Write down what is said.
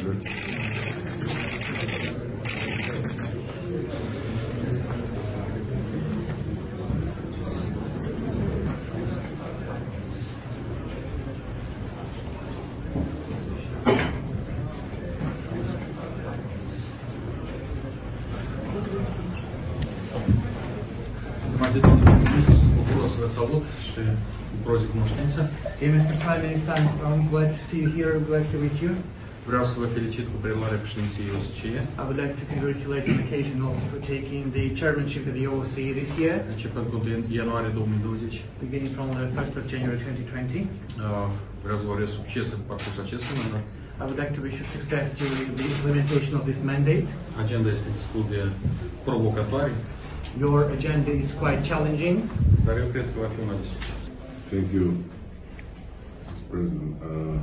President. Prime Minister, I'm glad to see you here. Glad to meet you. Vreau să vă felicit cu preluarea președinției OSCE, I would like to congratulate you on the occasion of taking the chairmanship of the OSCE this year, începând cu 1 ianuarie 2020. beginning from the 1st of January 2020. Uh, Vreau să vă urez succes în parcursul acestui mandat. I would like to wish you success during the implementation of this mandate. Agenda este destul de provocatoare, Your agenda is quite challenging, dar eu cred că va fi una de succes. Thank you, President. Uh,